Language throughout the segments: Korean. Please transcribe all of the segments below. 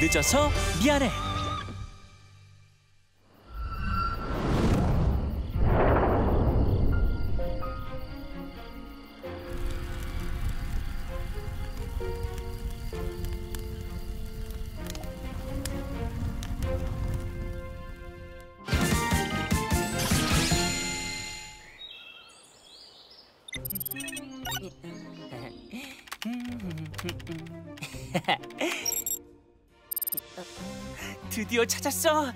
늦어서 미안해. 드디어 찾았어. 어,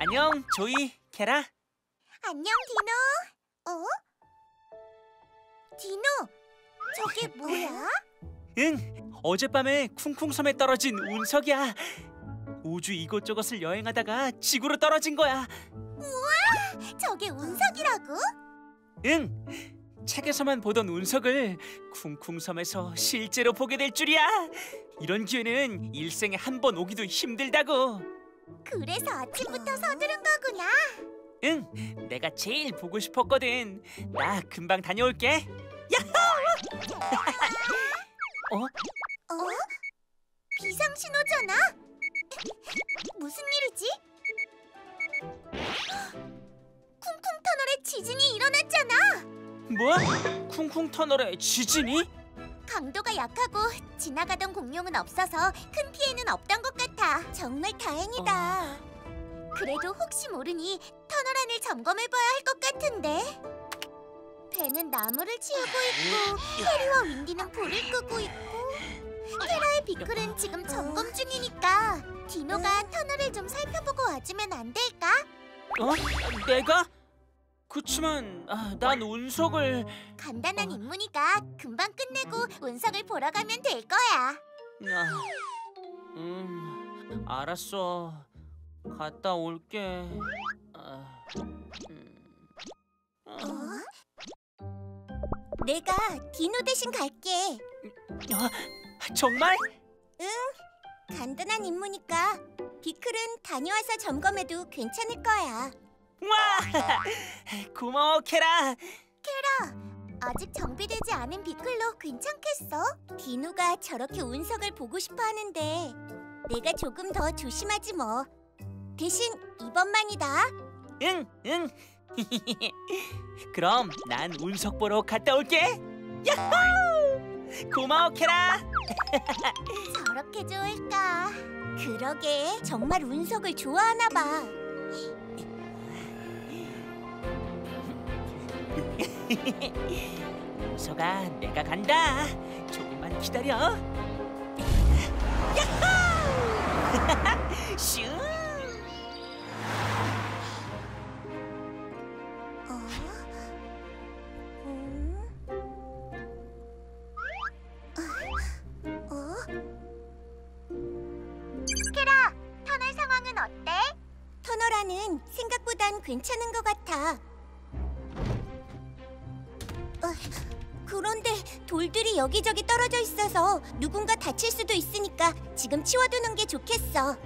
안녕, 조이, 케라. 안녕, 디노. 어? 디노, 저게 뭐야? 응, 어젯밤에 쿵쿵 섬에 떨어진 운석이야. 우주 이곳저곳을 여행하다가 지구로 떨어진 거야. 저게 운석이라고? 응, 책에서만 보던 운석을 쿵쿵 섬에서 실제로 보게 될 줄이야. 이런 기회는 일생에 한 번 오기도 힘들다고. 그래서 아침부터 서두른 거구나. 응, 내가 제일 보고 싶었거든. 나 금방 다녀올게. 야호! 어? 어? 비상 신호잖아. 무슨 일이지? 쿵쿵 터널에 지진이 일어났잖아. 뭐? 쿵쿵 터널에 지진이? 강도가 약하고 지나가던 공룡은 없어서 큰 피해는 없던 것 같아. 정말 다행이다. 그래도 혹시 모르니 터널 안을 점검해봐야 할 것 같은데. 배는 나무를 치우고 있고 해리와 윈디는 불을 끄고 있고 테라의 비클은 지금 점검 중이니까 디노가 터널을 좀 살펴보고 와주면 안 될까? 어? 내가? 그치만 아, 난 운석을 간단한 임무니까 금방 끝내고 운석을 보러 가면 될 거야. 아, 음 알았어 갔다 올게 아, 음. 어? 내가 디노 대신 갈게. 어? 정말? 간단한 임무니까 비클은 다녀와서 점검해도 괜찮을 거야. 와 고마워 케라 아직 정비되지 않은 비클로 괜찮겠어? 디노가 저렇게 운석을 보고 싶어 하는데 내가 조금 더 조심하지 뭐. 대신 이번만이다. 응 응 그럼 난 운석 보러 갔다 올게 야호 고마워 케라 저렇게 좋을까? 그러게 정말 운석을 좋아하나 봐. 운석아 내가 간다. 조금만 기다려. 야호! 슈! 터널 상황은 어때? 터널 안은 생각보단 괜찮은 것 같아. 어, 그런데 돌들이 여기저기 떨어져 있어서 누군가 다칠 수도 있으니까 지금 치워두는 게 좋겠어.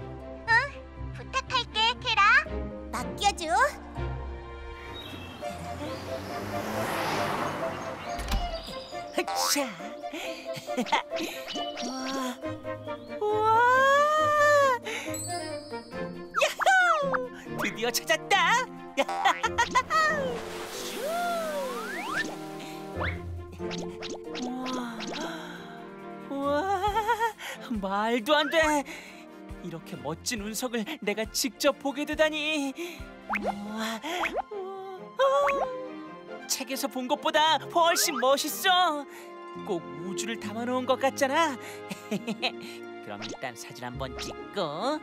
응, 부탁할게, 케라. 맡겨줘. 자 우와 야호 드디어 찾았다 우와 말도 안 돼 이렇게 멋진 운석을 내가 직접 보게 되다니 우와. 책에서 본 것보다 훨씬 멋있어. 꼭 우주를 담아놓은 것 같잖아. 그럼 일단 사진 한번 찍고.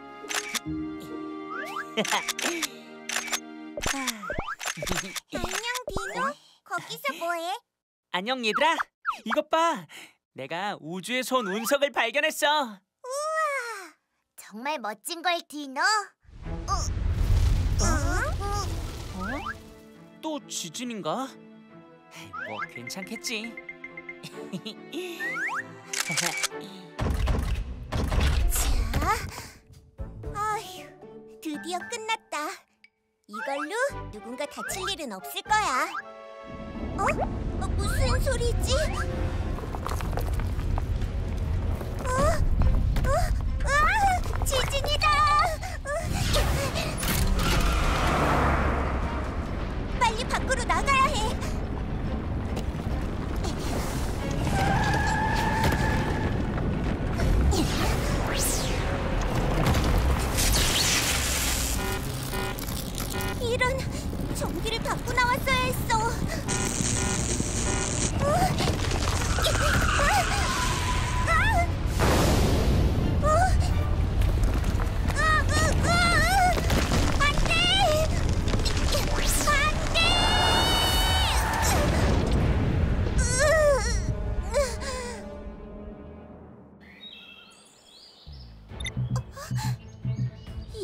안녕, 디노. 거기서 뭐해? 안녕 얘들아. 이것 봐. 내가 우주에서 온 운석을 발견했어. 정말 멋진 걸, 디노. 어? 어? 어? 또 지진인가? 뭐 괜찮겠지. 자, 아휴, 드디어 끝났다. 이걸로 누군가 다칠 일은 없을 거야. 어? 어? 무슨 소리지? 어? 어? 어? 아! 지진이다!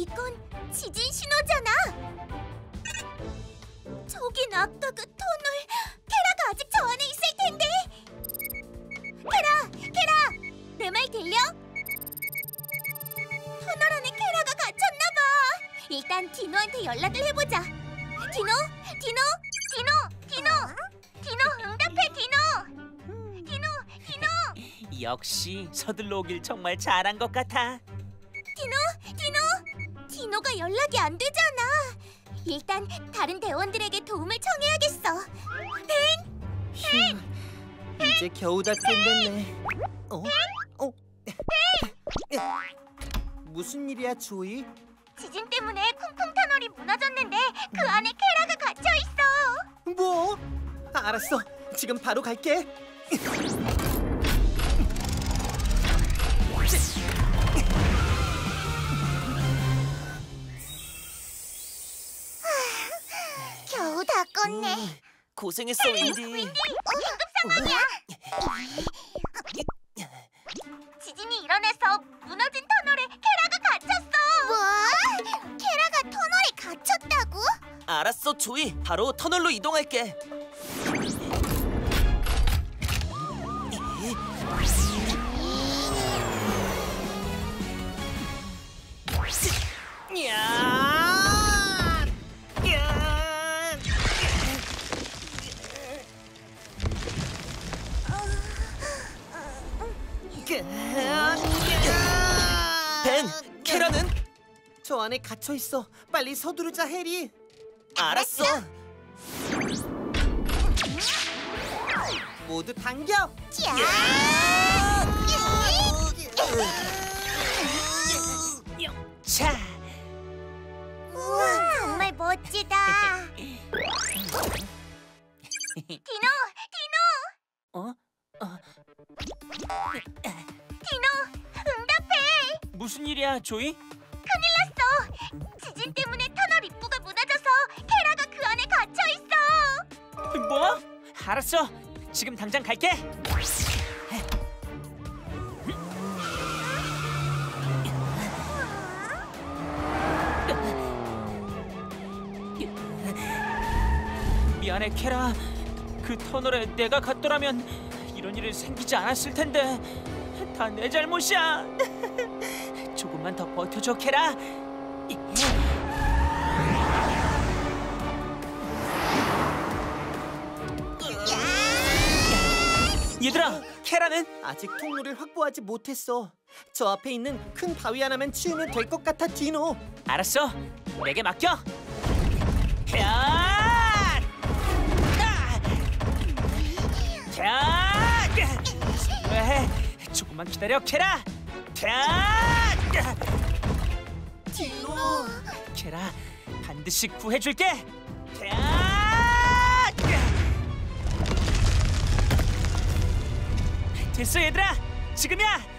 이건 지진 신호잖아. 저긴 아까 그 터널. 케라가 아직 저 안에 있을 텐데. 케라, 케라, 내 말 들려? 터널 안에 케라가 갇혔나 봐. 일단 디노한테 연락을 해보자. 디노, 디노, 디노, 디노, 디노, 응답해, 디노. 디노, 디노, 역시 서둘러 오길 정말 잘한 것 같아. 디노, 디노. 디노가 연락이 안 되잖아. 일단 다른 대원들에게 도움을 청해야겠어. 휴, 이제 겨우 다 끝냈네. 어? 어? 무슨 일이야, 조이? 지진 때문에 쿵쿵 터널이 무너졌는데 그 안에 케라가 갇혀 있어. 뭐? 알았어. 지금 바로 갈게. 겨우 다 껐네. 음, 고생했어, 윈디. 지진이 일어나서 무너진 터널에 케라가 갇혔어. 뭐? 케라가 터널에 갇혔다고? 알았어, 조이. 바로 터널로 이동할게. 벤, 케라는? 저 안에 갇혀 있어. 빨리 서두르자, 해리. 알았어. 모두 당겨. 자. 자, 우와, 정말 멋지다. 일이야, 조이? 큰일 났어. 지진 때문에 터널 입구가 무너져서 케라가 그 안에 갇혀 있어. 뭐? 알았어. 지금 당장 갈게. 미안해, 케라. 그 터널에 내가 갔더라면 이런 일은 생기지 않았을 텐데 다 내 잘못이야. 조금만 더 버텨줘, 케라. 얘들아, 케라는 아직 통로를 확보하지 못했어. 저 앞에 있는 큰 바위 하나만 치우면 될 것 같아, 디노. 알았어. 내게 맡겨. 야! 왜? 조금만 기다려, 케라. 야! 디노. 케라, 반드시 구해줄게. 야! 됐어, 얘들아. 지금이야.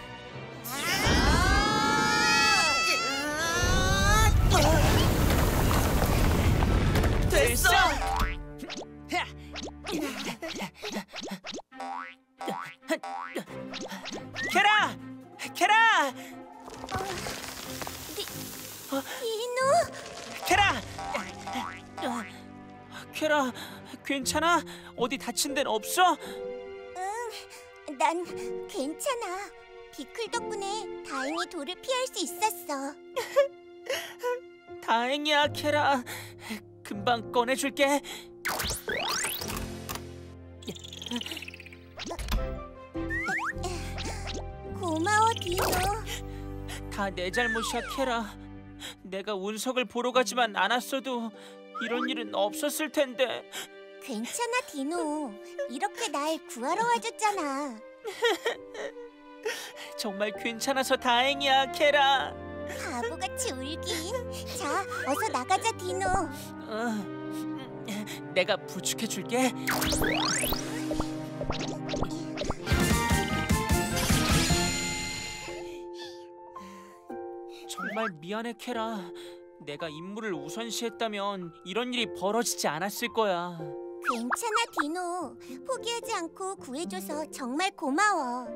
케라, 괜찮아? 어디 다친 데는 없어? 응, 난 괜찮아. 비클 덕분에 다행히 돌을 피할 수 있었어. 다행이야, 케라. 금방 꺼내줄게. 고마워, 디노. 다 내 잘못이야, 케라. 내가 운석을 보러 가지만 않았어도 이런 일은 없었을 텐데. 괜찮아, 디노. 이렇게 날 구하러 와줬잖아. 정말 괜찮아서 다행이야, 케라. 바보같이 울긴. 자, 어서 나가자, 디노. 어, 내가 부축해 줄게. 정말 미안해, 케라. 내가 임무를 우선시했다면 이런 일이 벌어지지 않았을 거야. 괜찮아, 디노. 포기하지 않고 구해줘서 정말 고마워.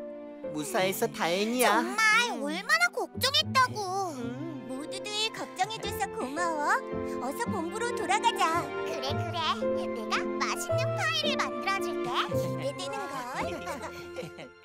무사해서 다행이야. 정말 음. 얼마나 걱정했다고. 음. 모두들 걱정해줘서 고마워. 어서 본부로 돌아가자. 그래, 그래. 내가 맛있는 파이를 만들어줄게. 기대되는 걸.